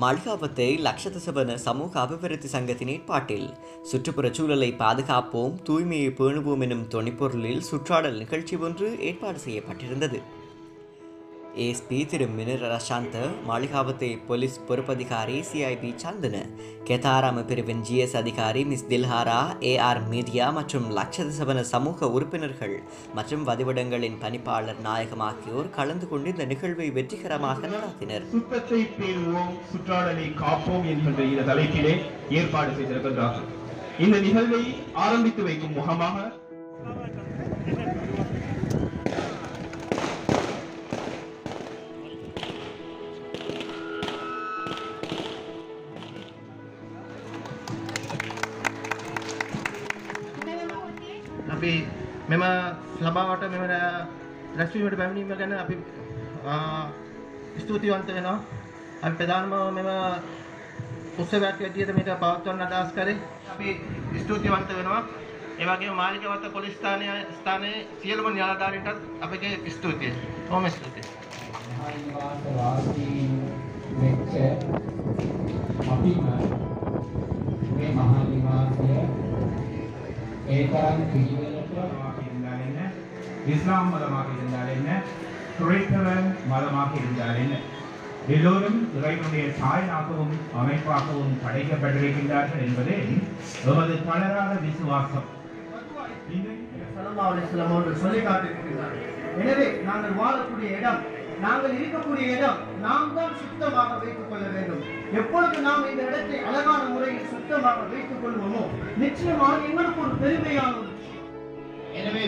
மாளிகாவத்தை லட்சதசவன சமூக அபிவிருத்தி சங்கத்தின் ஏற்பாட்டில் சுற்றுப்புறச் சூழலை பாதுகாப்போம் தூய்மையை பேணுவோம் எனும் தொனிப்பொருளில் சுற்றாடல் நிகழ்ச்சி ஒன்று ஏற்பாடு செய்யப்பட்டிருந்தது. ஏஎஸ்பி திரு மினிர் ரஷாந்த மாளிகாவத்தை போலீஸ் பொறுப்பதிகாரி சிஐபி சந்தன கெதாராம பிரிவின் ஜிஎஸ் அதிகாரி மிஸ் தில்ஹாரா ஏஆர் மீதியா மற்றும் லட்சதசபன சமூக உறுப்பினர்கள் மற்றும் வதிவிடங்களின் பணிப்பாளர் நாயகம் ஆகியோர் கலந்து கொண்டு இந்த நிகழ்வை வெற்றிகரமாக நடத்தினர் சுத்தத்தை பேணுவோம் சுற்றாடலை காப்போம் என்கின்ற இந்த தலைப்பிலே ஏற்பாடு செய்திருக்கின்றார்கள். இந்த நிகழ்வை ஆரம்பித்து வைக்கும் முகமாக මෙම සභාවට මෙම රැස්වීමට පැමිණීම ගැන අපි ස්තුතිවන්ත වෙනවා. අපි ප්‍රධානම මෙම උත්සවයක් ඇටියට මේක පවත්වන්න අදහස් කරේ. අපි ස්තුතිවන්ත වෙනවා. ඒ වගේම මාලිකවත පොලිස් ස්ථානයේ ස්ථානයේ සියලුම න්‍යායාධාරීන්ටත් අපගේ ස්තුතිය. බොහොම ස්තුතියි. අපිම මේ මහා නිවාසය ඒ තරම් පිළිවෙල இஸ்லாம் மதமாக இருந்தால் என்ன? துறைத்தவர் மதமாக இருந்தால் என்ன? எல்லோரும் இறைவனுடைய தாயாகவும் அமைப்பாகவும் படைக்கப்பட்டிருக்கின்றார்கள் என்பதே எமது தளராத விசுவாசம். சொல்லி காட்டியிருக்கிறார்கள் எனவே நாங்கள் வாழக்கூடிய இடம் நாங்கள் இருக்கக்கூடிய இடம் நாம் தான் சுத்தமாக வைத்துக் கொள்ள வேண்டும். எப்பொழுது நாம் இந்த இடத்தை அழகான முறையில் சுத்தமாக வைத்துக் கொள்வோமோ நிச்சயமாக எங்களுக்கு ஒரு பெருமையான ஒரு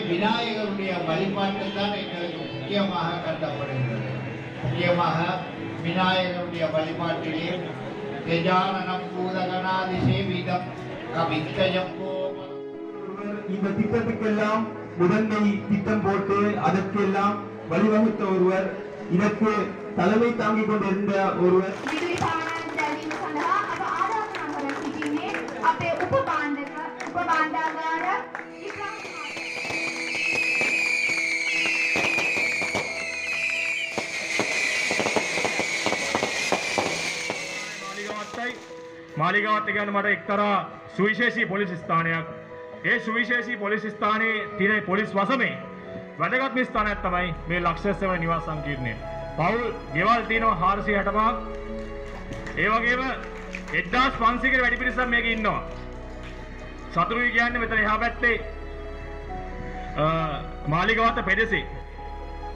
விநாயகருடைய வழிபாட்டு தான் எங்களுக்கு முக்கியமாக கருதப்படுகிறது முக்கியமாக விநாயகருடைய வழிபாட்டிலே கஜானனம் பூதகணாதிசேவிதம் கவித்தயம் இந்த திட்டத்துக்கெல்லாம் முதன்மை திட்டம் போட்டு அதற்கெல்லாம் வழிவகுத்த ஒருவர் இதற்கு தலைமை தாங்கிக் கொண்டிருந்த ஒருவர். உபபாண்டாக මාලිගවත්ත ගැන මට එක්තරා සුවිශේෂී පොලිස් ස්ථානයක්. ඒ සුවිශේෂී පොලිස් ස්ථානයේ තින පොලිස් වසමේ වැදගත්ම ස්ථානයක් තමයි මේ ලක්ෂස්සව නිවාස සංකීර්ණය. පවුල් ගෙවල් තියෙනවා හාරසි හටපක් ඒ වගේම එද්දාස් පන්සිකට වැඩි පිරිසක් මේක ඉන්නවා. සතුරුයි කියන්නේ මෙතන එහා පැත්තේ මාලිගවත්ත පෙදෙසේ.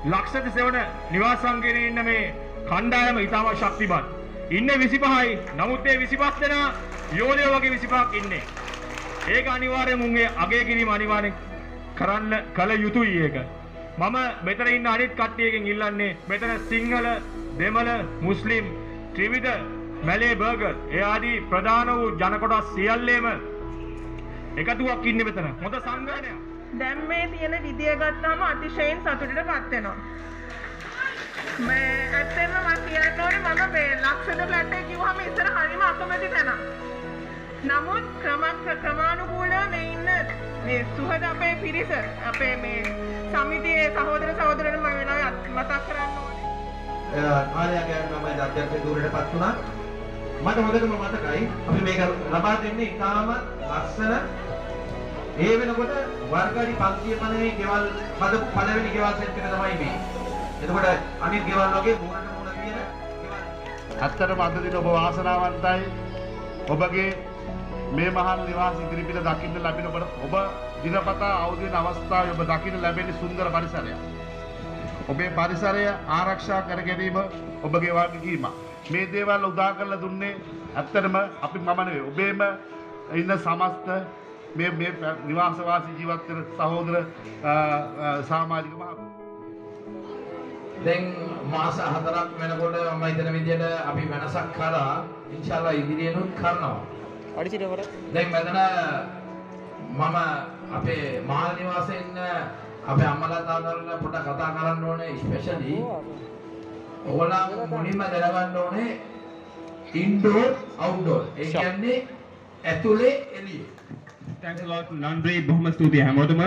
ලක්ෂ දෙසවන නිවාස සංකීර්ණයේ ඉන්න මේ කණ්ඩායම ඉතාම ශක්තිමත්. ඉන්න 25යි. නමුත් ඒ 25 දෙනා යෝධයෝ වගේ 25ක් ඉන්නේ. ඒක අනිවාර්යයෙන් මුන්ගේ අගය කිරීම අනිවාර්යෙන් කරන්න කල යුතුයි ඒක. මම මෙතන ඉන්න අනිත් කට්ටියකින් ඉල්ලන්නේ මෙතන සිංහල, දෙමළ, මුස්ලිම් ත්‍රිවිධ මැලේ බර්ගර් ඒ ආදී ප්‍රධාන වූ ජන කොටස් සියල්ලේම එකතුවක් ඉන්නේ මෙතන. හොඳ සංග්‍රහණයක්. දැන් මේ තියෙන විදිය ගත්තාම අතිශයින් සතුටට පත් වෙනවා. මේ මම මේ ලක්ෂද ෆ්ලැට් එක කිව්වම ඉතන හරිම අකමැති තැනක්. නමුත් ක්‍රම ක්‍රමානුකූලව මේ ඉන්න මේ සුහද අපේ පිරිස අපේ මේ සමිතියේ සහෝදර සහෝදරයන් මම වෙලාවෙ අත්- මතක් කරන්න ඕනේ. ආර්යයන්ගෙන් මම අධ්‍යක්ෂ ධූරයටපත් වුණා. මට හොඳටම මතකයි අපි මේක ලබා දෙන්නේ ඉතාම ලස්සන ඒ වෙනකොට වර්ගාඩි 550 ගෙවල් හදපු පළවෙනි ගෙවල් සෙට් එක තමයි මේ. එතකොට අනිත් ගෙවල් වගේ මූණට මූණ තියෙන ගෙවල් ඇත්තටම අද දින ඔබ වාසනාවන්තයි ඔබගේ මේ මහල් නිවාස ඉදිරිපිට දකින්න ලැබෙනකොට ඔබ දිනපතා අවුදින අවස්ථාවේ ඔබ දකින්න ලැබෙන සුන්දර පරිසරයක්. ඔබේ පරිසරය ආරක්ෂා කර ගැනීම ඔබගේ වගකීම. මේ දේවල් උදා කරලා දුන්නේ ඇත්තටම අපි මම නෙවෙයි ඔබේම ඉන්න සමස්ත මේ මේ නිවාසවාසී ජීවත් වෙන සහෝදර අ, අ, සමාජික මහත්මයා දැන් මාස හතරක් වෙනකොට මම හිතන විදිහට අපි වෙනසක් කරා ඉන්ෂාල්ලා ඉදිරියෙනුත් කරනවා. දැන් මෙතන මම අපේ මහල් නිවාසයේ ඉන්න අපේ අම්මලා තාත්තලා පොඩ්ඩක් කතා කරන්න ඕනේ ස්පෙෂලි ඔයගොල්ලෝ මුලින්ම දැනගන්න ඕනේ ඉන්ඩෝර් අවුට්ඩෝර් ඒ කියන්නේ ඇතුලේ එළියේ. Thanks a lot. නන්දේ බොහොම ස්තුතියි හැමෝටම